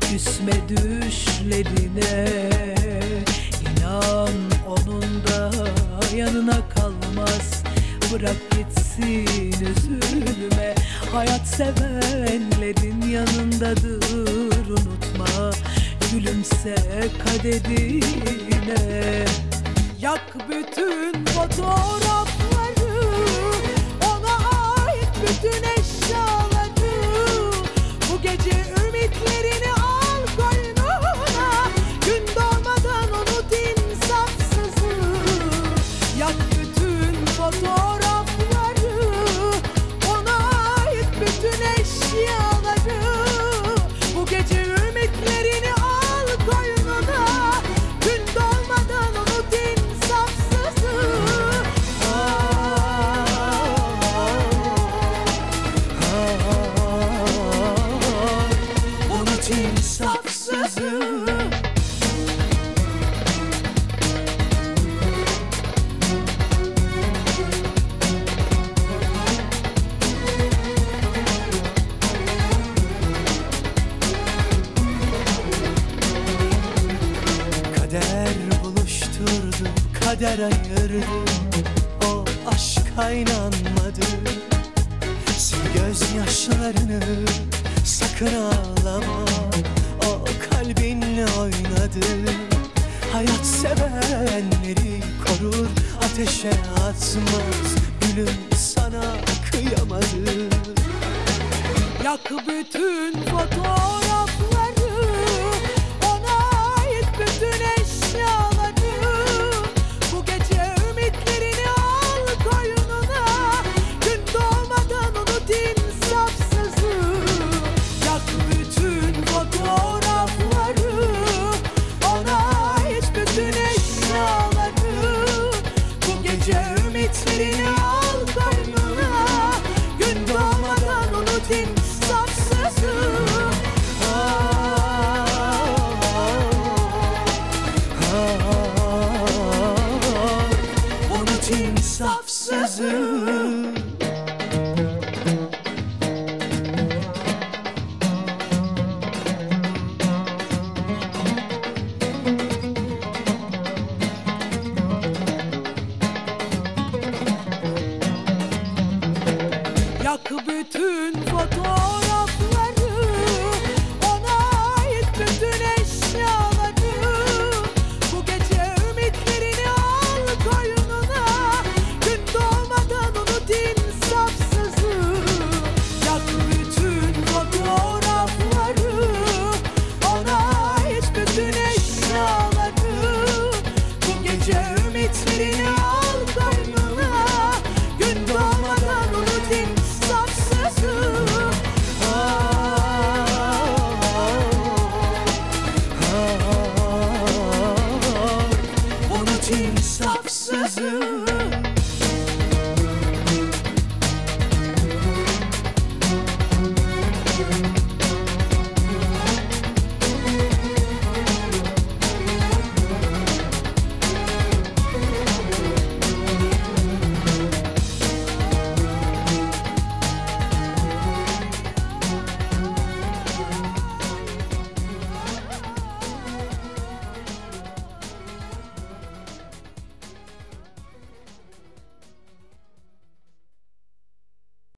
Küsme düşlerine. İnan onun da yanına kalmaz. Bırak gitsin üzülme. Hayat sevenlerin yanındadır unutma. Gülümse kaderine. Yak bütün fotoğrafları kader ayırdı O aşka inanmadı Sil gözyaşlarını, sakın ağlama O kalbinle oynadı. Hayat sevenleri korur, ateşe atmaz Gülüm sana kıyamadı. Yak bütün fotoğrafları Gece ümitlerini al koynuna Gün doğmadan unut insafsızı Unut insafsızı Yak bütün fotoğrafları you.